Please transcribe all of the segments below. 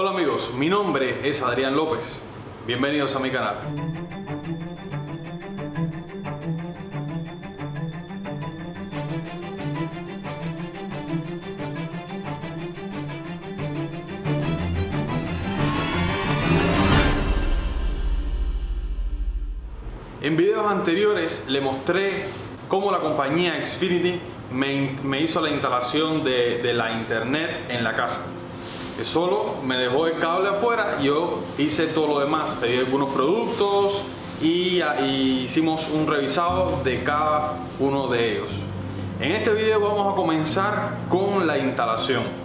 Hola amigos, mi nombre es Adrián López. Bienvenidos a mi canal. En videos anteriores le mostré cómo la compañía Xfinity me, hizo la instalación de, la internet en la casa solo me dejó el cable afuera, yo hice todo lo demás, pedí algunos productos y, y, hicimos un revisado de cada uno de ellos. En este video vamos a comenzar con la instalación.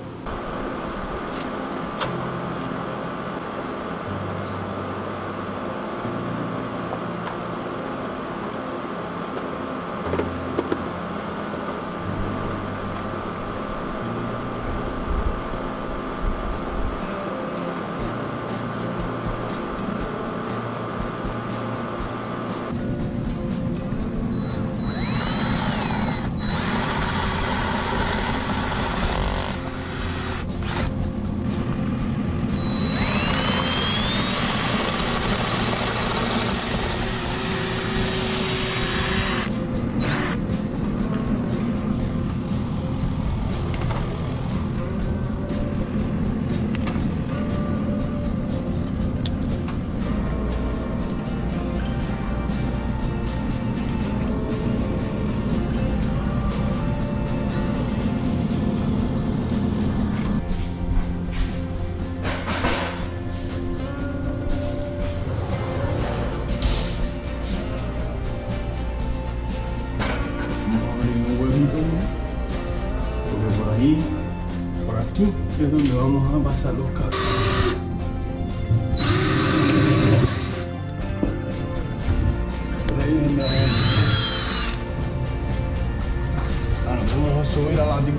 Vamos a subir al ático.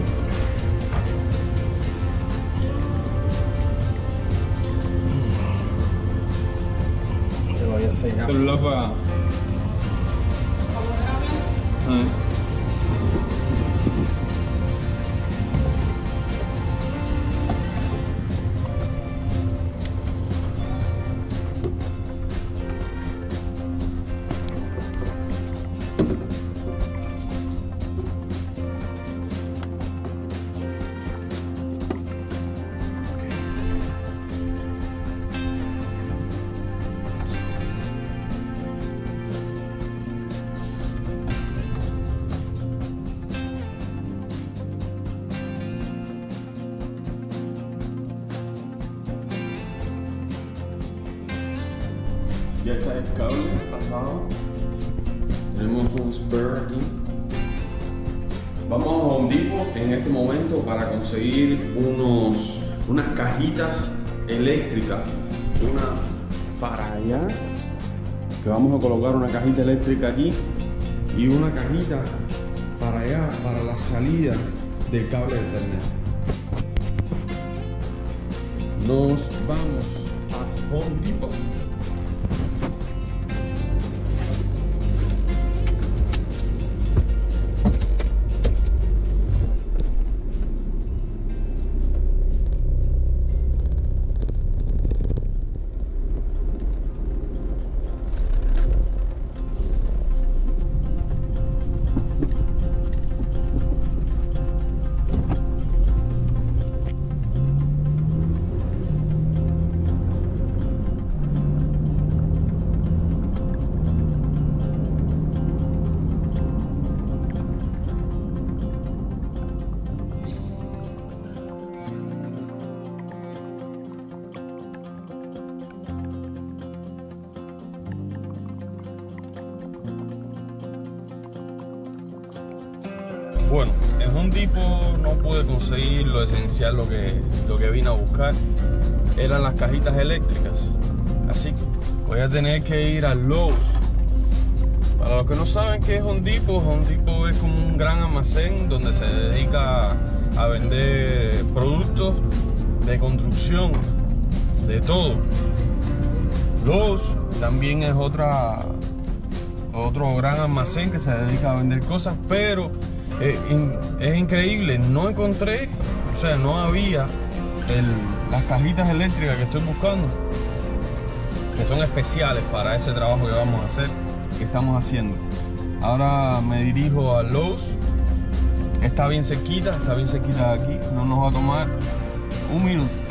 Te voy a sellar. Celular para... Ya Tenemos un spare aquí. Vamos a Home Depot en este momento para conseguir unos, unas cajitas eléctricas. Una para allá, que vamos a colocar una cajita eléctrica aquí y una cajita para allá, para la salida del cable de internet. Nos vamos a Home Depot. No pude conseguir lo esencial, lo que, lo que vine a buscar. Eran las cajitas eléctricas. Así voy a tener que ir a Lowe's. Para los que no saben qué es Home Depot es como un gran almacén donde se dedica a vender productos de construcción, de todo. Lowe's también es otra, otro gran almacén que se dedica a vender cosas, pero eh, es increíble, no encontré, o sea, no había las cajitas eléctricas que estoy buscando, que son especiales para ese trabajo que vamos a hacer, que estamos haciendo. Ahora me dirijo a Lowe's. Está bien cerquita, está bien cerquita de aquí. No nos va a tomar un minuto.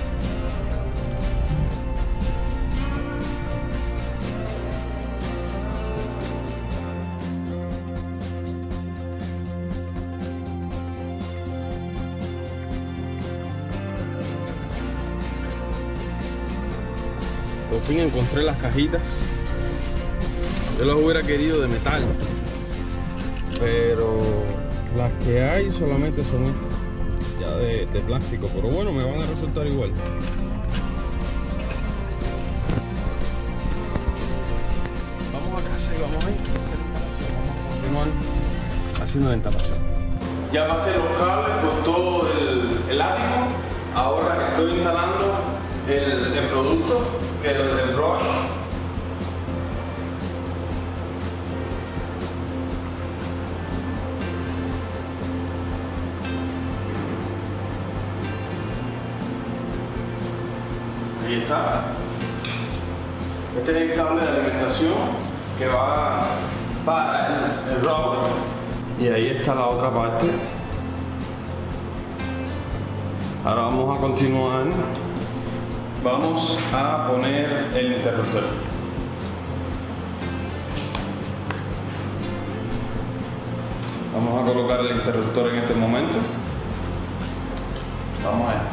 Fin encontré las cajitas. Yo las hubiera querido de metal. Pero las que hay solamente son estas. Ya de, plástico. Pero bueno, me van a resultar igual. Vamos a casa y vamos a ir. Vamos a haciendo la instalación. Ya pasé los cables por todo el, el. Ahora estoy instalando el producto, que es el brush. Ahí está. Este es el cable de alimentación que va para el, el router. Y ahí está la otra parte. Ahora vamos a continuar. Vamos a poner el interruptor. Vamos a colocar el interruptor en este momento. Vamos allá.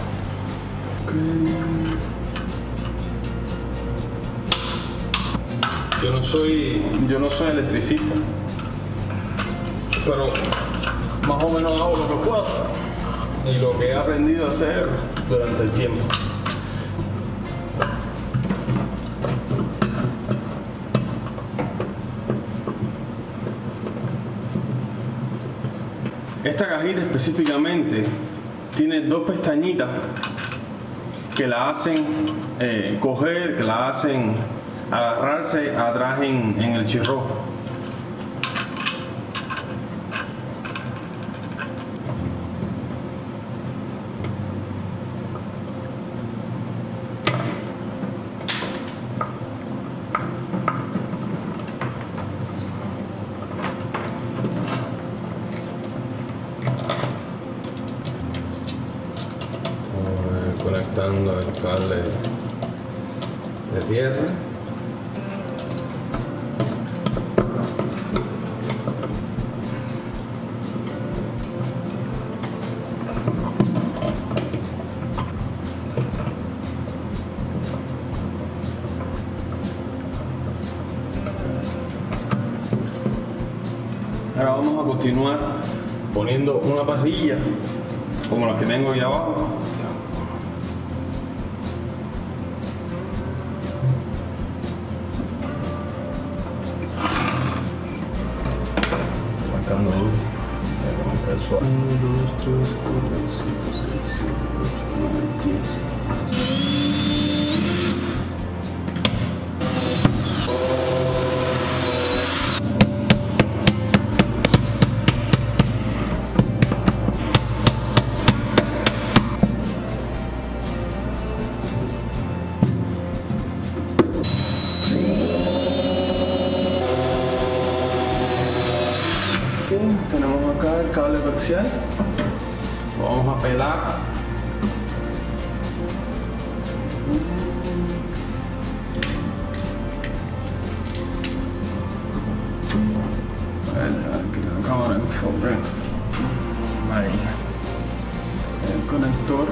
Yo no soy, yo no soy electricista, pero más o menos hago lo que puedo y lo que he aprendido a hacer durante el tiempo. Esta cajita específicamente tiene dos pestañitas que la hacen eh, coger, que la hacen agarrarse atrás en, en el chirro. Cable de tierra. Ahora vamos a continuar poniendo una parrilla como la que tengo ahí abajo. only goes through school. 2, 3, 4, 5, 6, 7, 8, 9, 10. Bien, tenemos acá el cable coaxial. Vamos a pelar. Ver, que la cámara enfoque. Ahí. El conector.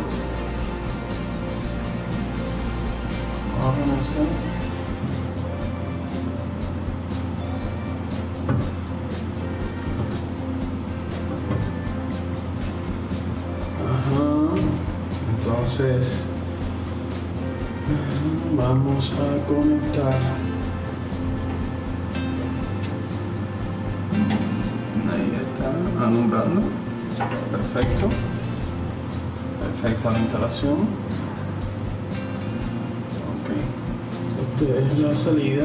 Vamos Entonces vamos a conectar. Ahí está, alumbrando. Perfecto. Perfecta la instalación. Ok. Esta es la salida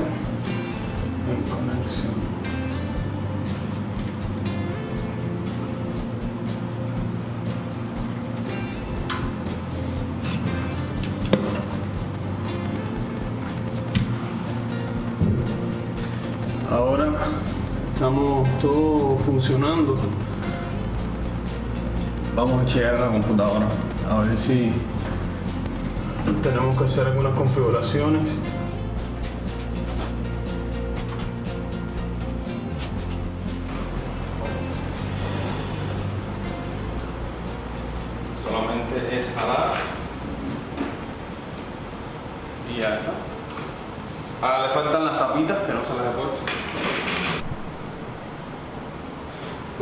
en conexión. Funcionando. Vamos a chequear la computadora a ver si tenemos que hacer algunas configuraciones.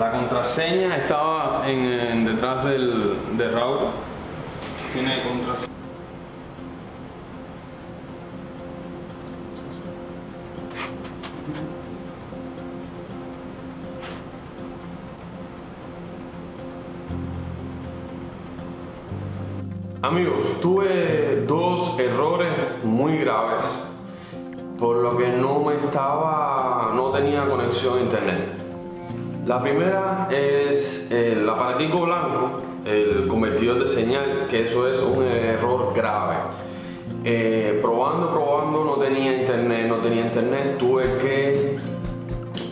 La contraseña estaba detrás del, del router. Tiene contraseña. Amigos, tuve dos errores muy graves por lo que no me estaba, no tenía conexión a internet. La primera es el aparatico blanco, el convertidor de señal, que eso es un error grave. Eh, probando, probando, no tenía internet, no tenía internet, tuve que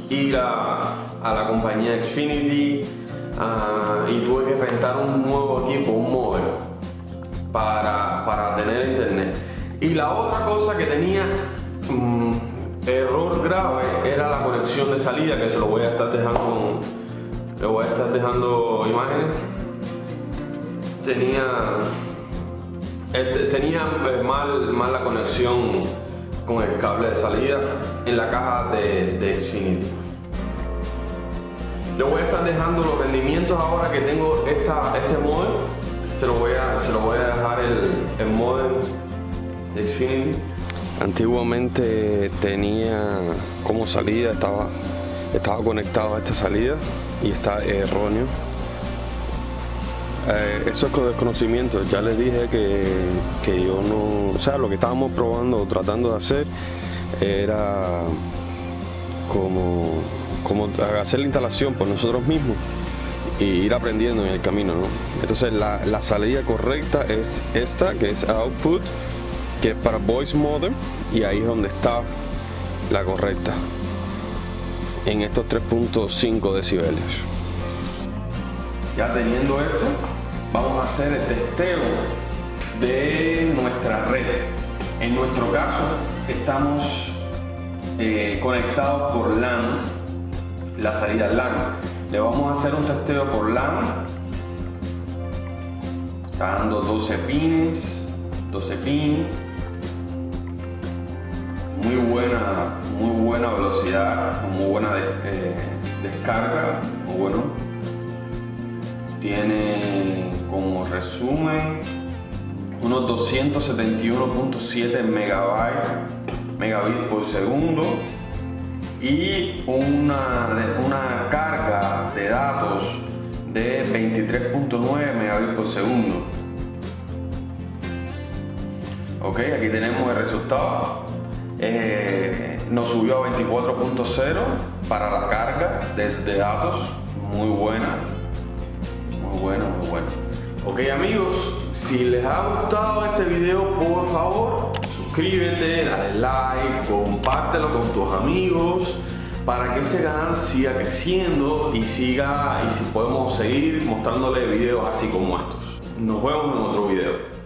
ir a, la compañía Xfinity ah, y tuve que rentar un nuevo equipo, un modelo para, tener internet. Y la otra cosa que tenía mm, error grave era la conexión de salida, que se lo voy a estar dejando, le voy a estar dejando imágenes. Tenía, este, tenía eh, mal, mal la conexión con el cable de salida en la caja de, de Xfinity. Le voy a estar dejando los rendimientos ahora que tengo esta, este modelo se lo voy a, se lo voy a dejar el, el modem de Xfinity. Antiguamente tenía como salida, estaba, estaba conectado a esta salida y está erróneo. Eh, eso es con desconocimiento, ya les dije que, que yo no, o sea, lo que estábamos probando o tratando de hacer era como, como hacer la instalación por nosotros mismos y ir aprendiendo en el camino. ¿no? Entonces la, la, salida correcta es esta, que es output, que es para voice modem, y ahí es donde está la correcta, en estos 3.5 decibeles. Ya teniendo esto, vamos a hacer el testeo de nuestra red. En nuestro caso, estamos eh, conectados por LAN, la salida LAN le vamos a hacer un testeo por LAN. Está dando 12 pines, 12 pins. Muy buena, muy buena velocidad, muy buena eh, descarga, muy bueno. Tiene como resumen unos 271.7 megabytes megabits por segundo y una, una carga de datos de 23.9 megabits por segundo. Ok, aquí tenemos el resultado. Eh, nos subió a 24.0 para la carga de, datos. Muy buena. Muy buena, muy buena. Ok amigos, si les ha gustado este video, por favor, suscríbete, dale like, compártelo con tus amigos para que este canal siga creciendo y siga y si podemos seguir mostrándole videos así como estos. Nos vemos en otro video.